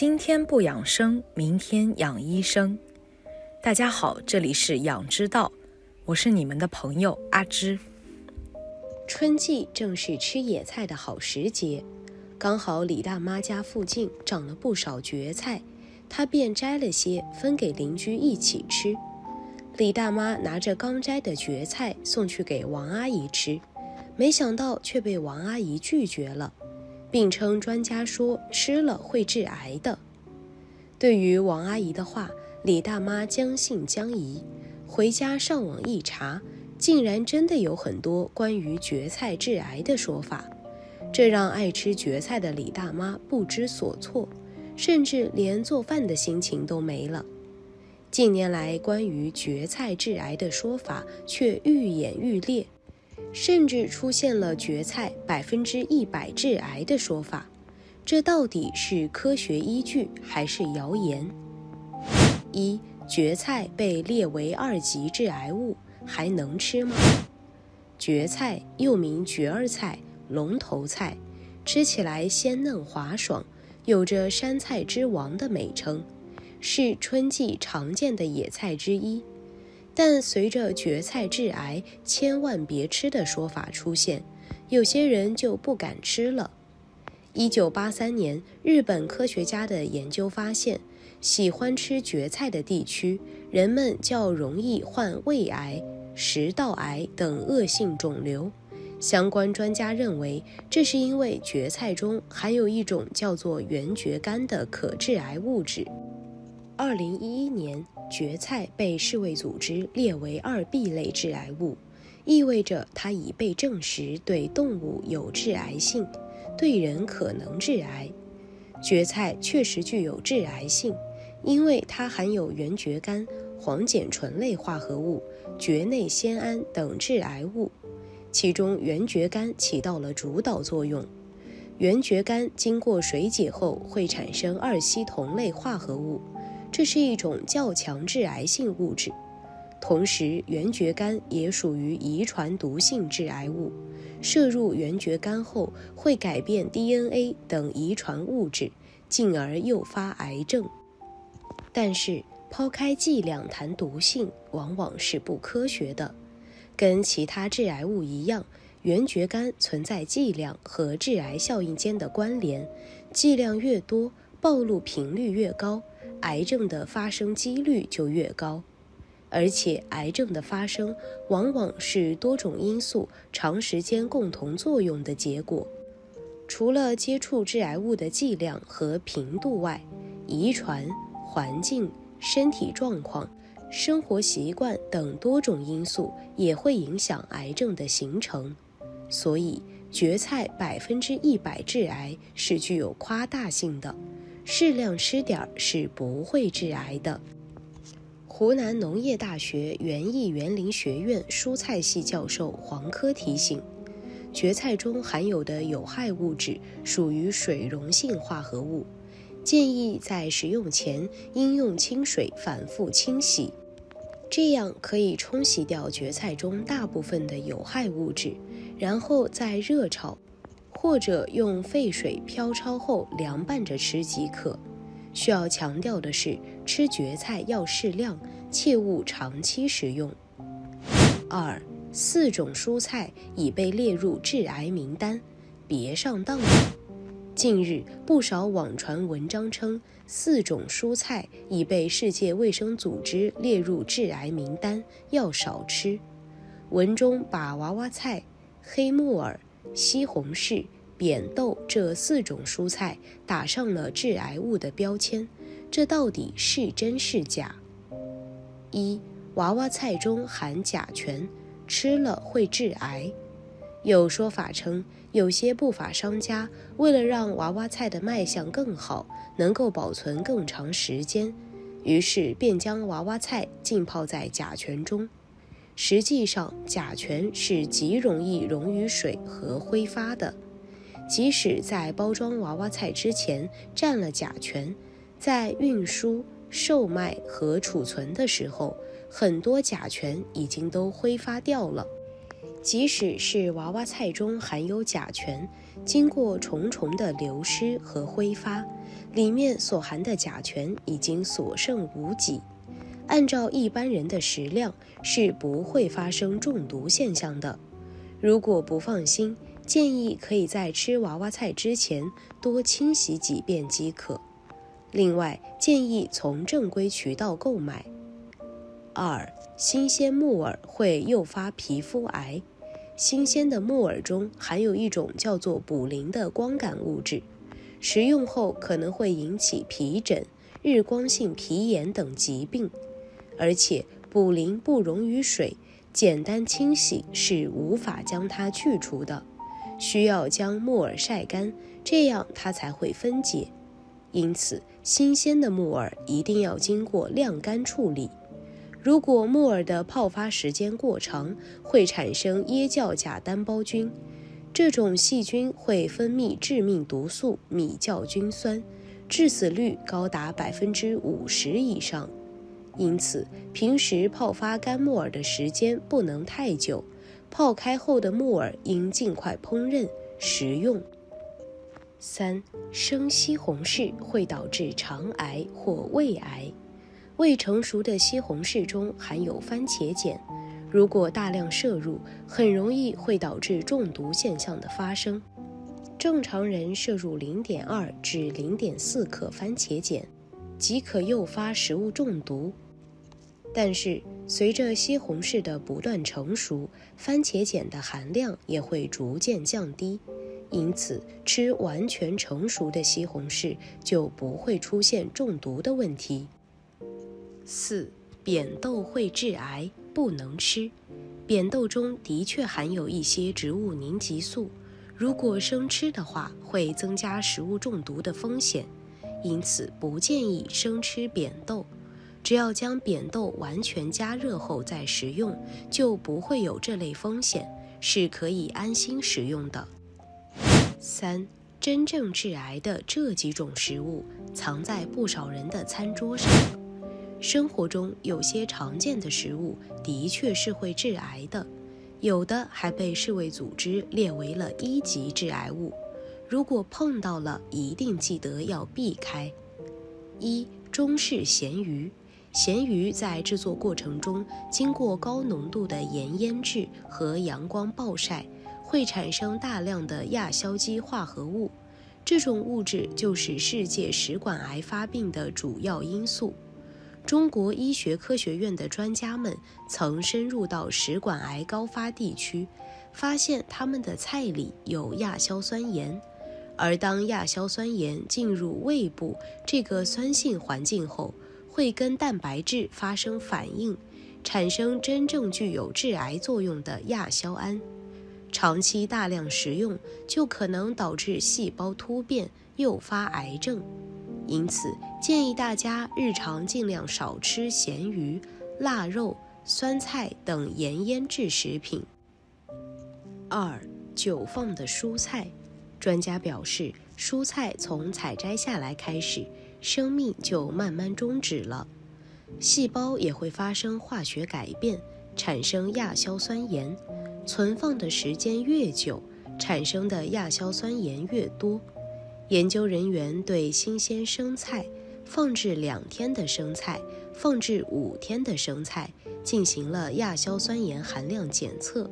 今天不养生，明天养医生。大家好，这里是养之道，我是你们的朋友阿芝。春季正是吃野菜的好时节，刚好李大妈家附近长了不少蕨菜，她便摘了些分给邻居一起吃。李大妈拿着刚摘的蕨菜送去给王阿姨吃，没想到却被王阿姨拒绝了。并称专家说吃了会致癌的。对于王阿姨的话，李大妈将信将疑。回家上网一查，竟然真的有很多关于蕨菜致癌的说法，这让爱吃蕨菜的李大妈不知所措，甚至连做饭的心情都没了。近年来，关于蕨菜致癌的说法却愈演愈烈。甚至出现了蕨菜百分之一百致癌的说法，这到底是科学依据还是谣言？一、蕨菜被列为二级致癌物，还能吃吗？蕨菜又名蕨儿菜、龙头菜，吃起来鲜嫩滑爽，有着“山菜之王”的美称，是春季常见的野菜之一。但随着蕨菜致癌，千万别吃的说法出现，有些人就不敢吃了。一九八三年，日本科学家的研究发现，喜欢吃蕨菜的地区，人们较容易患胃癌、食道癌等恶性肿瘤。相关专家认为，这是因为蕨菜中含有一种叫做原蕨苷的可致癌物质。二零一一年。蕨菜被世卫组织列为二 B 类致癌物，意味着它已被证实对动物有致癌性，对人可能致癌。蕨菜确实具有致癌性，因为它含有原蕨苷、黄碱醇类化合物、蕨内酰胺等致癌物，其中原蕨苷起到了主导作用。原蕨苷经过水解后会产生二烯酮类化合物。这是一种较强致癌性物质，同时原蕨苷也属于遗传毒性致癌物，摄入原蕨苷后会改变 DNA 等遗传物质，进而诱发癌症。但是抛开剂量谈毒性往往是不科学的，跟其他致癌物一样，原蕨苷存在剂量和致癌效应间的关联，剂量越多，暴露频率越高。癌症的发生几率就越高，而且癌症的发生往往是多种因素长时间共同作用的结果。除了接触致癌物的剂量和频度外，遗传、环境、身体状况、生活习惯等多种因素也会影响癌症的形成。所以，蕨菜百分之一百致癌是具有夸大性的。适量吃点儿是不会致癌的。湖南农业大学园艺园林学院蔬菜系教授黄科提醒，蕨菜中含有的有害物质属于水溶性化合物，建议在食用前应用清水反复清洗，这样可以冲洗掉蕨菜中大部分的有害物质，然后再热炒。或者用沸水漂焯后凉拌着吃即可。需要强调的是，吃蕨菜要适量，切勿长期食用。二、四种蔬菜已被列入致癌名单，别上当了。近日，不少网传文章称，四种蔬菜已被世界卫生组织列入致癌名单，要少吃。文中把娃娃菜、黑木耳。西红柿、扁豆这四种蔬菜打上了致癌物的标签，这到底是真是假？一、娃娃菜中含甲醛，吃了会致癌。有说法称，有些不法商家为了让娃娃菜的卖相更好，能够保存更长时间，于是便将娃娃菜浸泡在甲醛中。实际上，甲醛是极容易溶于水和挥发的。即使在包装娃娃菜之前蘸了甲醛，在运输、售卖和储存的时候，很多甲醛已经都挥发掉了。即使是娃娃菜中含有甲醛，经过重重的流失和挥发，里面所含的甲醛已经所剩无几。按照一般人的食量，是不会发生中毒现象的。如果不放心，建议可以在吃娃娃菜之前多清洗几遍即可。另外，建议从正规渠道购买。二、新鲜木耳会诱发皮肤癌。新鲜的木耳中含有一种叫做卟啉的光感物质，食用后可能会引起皮疹、日光性皮炎等疾病。而且，补磷不溶于水，简单清洗是无法将它去除的，需要将木耳晒干，这样它才会分解。因此，新鲜的木耳一定要经过晾干处理。如果木耳的泡发时间过长，会产生耶酵甲单胞菌，这种细菌会分泌致命毒素米酵菌酸，致死率高达百分之五十以上。因此，平时泡发干木耳的时间不能太久，泡开后的木耳应尽快烹饪食用。三、生西红柿会导致肠癌或胃癌。未成熟的西红柿中含有番茄碱，如果大量摄入，很容易会导致中毒现象的发生。正常人摄入零点二至零点四克番茄碱，即可诱发食物中毒。但是，随着西红柿的不断成熟，番茄碱的含量也会逐渐降低，因此吃完全成熟的西红柿就不会出现中毒的问题。四扁豆会致癌，不能吃。扁豆中的确含有一些植物凝集素，如果生吃的话，会增加食物中毒的风险，因此不建议生吃扁豆。只要将扁豆完全加热后再食用，就不会有这类风险，是可以安心食用的。三真正致癌的这几种食物，藏在不少人的餐桌上。生活中有些常见的食物的确是会致癌的，有的还被世卫组织列为了一级致癌物。如果碰到了，一定记得要避开。一、中式咸鱼，咸鱼在制作过程中经过高浓度的盐腌制和阳光暴晒，会产生大量的亚硝基化合物，这种物质就是世界食管癌发病的主要因素。中国医学科学院的专家们曾深入到食管癌高发地区，发现他们的菜里有亚硝酸盐，而当亚硝酸盐进入胃部这个酸性环境后，会跟蛋白质发生反应，产生真正具有致癌作用的亚硝胺。长期大量食用就可能导致细胞突变，诱发癌症。因此，建议大家日常尽量少吃咸鱼、腊肉、酸菜等盐腌制食品。二、久放的蔬菜，专家表示，蔬菜从采摘下来开始，生命就慢慢终止了，细胞也会发生化学改变，产生亚硝酸盐。存放的时间越久，产生的亚硝酸盐越多。研究人员对新鲜生菜、放置两天的生菜、放置五天的生菜进行了亚硝酸盐含量检测，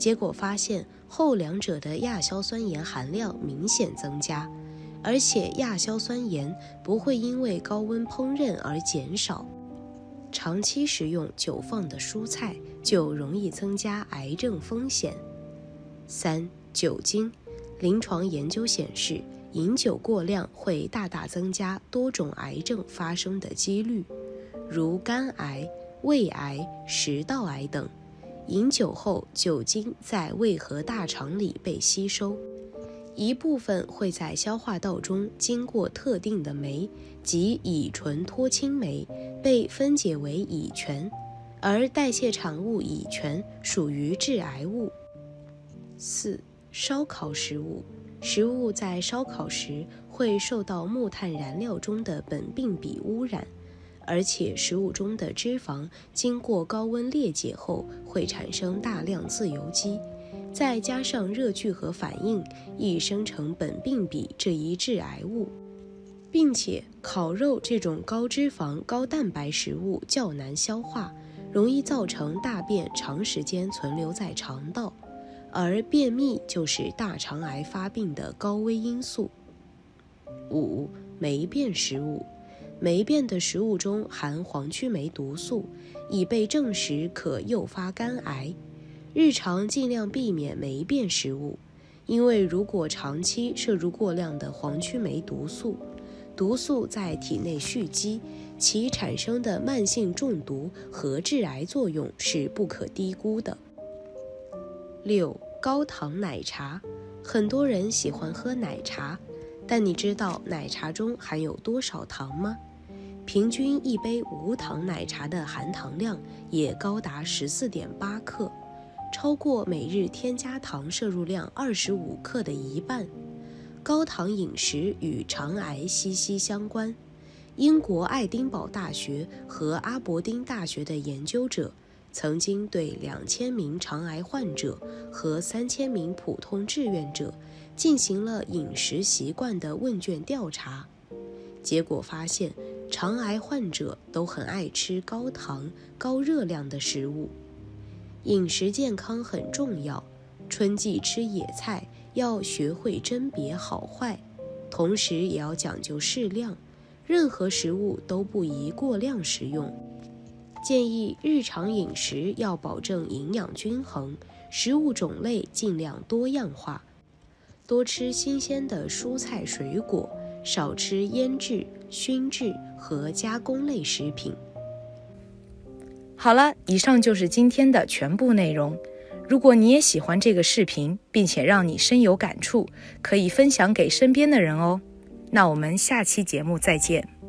结果发现后两者的亚硝酸盐含量明显增加，而且亚硝酸盐不会因为高温烹饪而减少。长期食用久放的蔬菜就容易增加癌症风险。三、酒精，临床研究显示。饮酒过量会大大增加多种癌症发生的几率，如肝癌、胃癌、食道癌等。饮酒后，酒精在胃和大肠里被吸收，一部分会在消化道中经过特定的酶即乙醇脱氢酶被分解为乙醛，而代谢产物乙醛属于致癌物。四、烧烤食物。食物在烧烤时会受到木炭燃料中的苯并芘污染，而且食物中的脂肪经过高温裂解后会产生大量自由基，再加上热聚合反应，易生成苯并芘这一致癌物，并且烤肉这种高脂肪、高蛋白食物较难消化，容易造成大便长时间存留在肠道。而便秘就是大肠癌发病的高危因素。五、霉变食物，霉变的食物中含黄曲霉毒素，已被证实可诱发肝癌。日常尽量避免霉变食物，因为如果长期摄入过量的黄曲霉毒素，毒素在体内蓄积，其产生的慢性中毒和致癌作用是不可低估的。六高糖奶茶，很多人喜欢喝奶茶，但你知道奶茶中含有多少糖吗？平均一杯无糖奶茶的含糖量也高达十四点八克，超过每日添加糖摄入量二十五克的一半。高糖饮食与肠癌息息相关。英国爱丁堡大学和阿伯丁大学的研究者。曾经对两千名肠癌患者和三千名普通志愿者进行了饮食习惯的问卷调查，结果发现，肠癌患者都很爱吃高糖、高热量的食物。饮食健康很重要，春季吃野菜要学会甄别好坏，同时也要讲究适量，任何食物都不宜过量食用。建议日常饮食要保证营养均衡，食物种类尽量多样化，多吃新鲜的蔬菜水果，少吃腌制、熏制和加工类食品。好了，以上就是今天的全部内容。如果你也喜欢这个视频，并且让你深有感触，可以分享给身边的人哦。那我们下期节目再见。